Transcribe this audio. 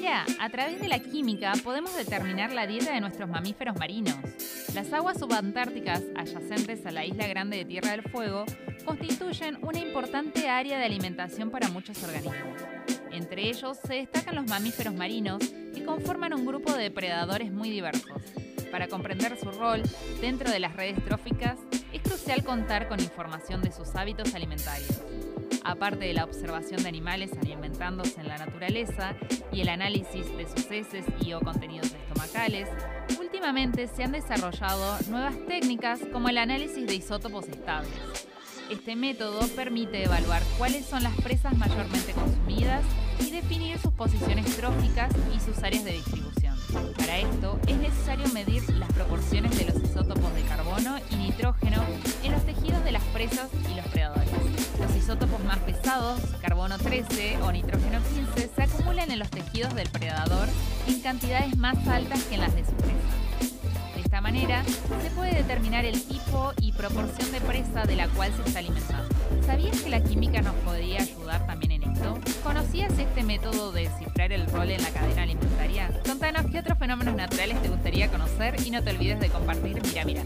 Mira, a través de la química podemos determinar la dieta de nuestros mamíferos marinos. Las aguas subantárticas adyacentes a la isla grande de Tierra del Fuego constituyen una importante área de alimentación para muchos organismos. Entre ellos se destacan los mamíferos marinos, que conforman un grupo de depredadores muy diversos. Para comprender su rol dentro de las redes tróficas, es crucial contar con información de sus hábitos alimentarios. Aparte de la observación de animales alimentándose en la naturaleza y el análisis de sus heces y o contenidos estomacales, últimamente se han desarrollado nuevas técnicas como el análisis de isótopos estables. Este método permite evaluar cuáles son las presas mayormente consumidas y definir sus posiciones tróficas y sus áreas de distribución. Para esto es necesario medir las proporciones de los isótopos de carbono y nitrógeno en los tejidos de las presas isótopos más pesados, carbono 13 o nitrógeno 15, se acumulan en los tejidos del predador en cantidades más altas que en las de su presa. De esta manera, se puede determinar el tipo y proporción de presa de la cual se está alimentando. ¿Sabías que la química nos podría ayudar también en esto? ¿Conocías este método de descifrar el rol en la cadena alimentaria? Contanos qué otros fenómenos naturales te gustaría conocer y no te olvides de compartir Mira Mira.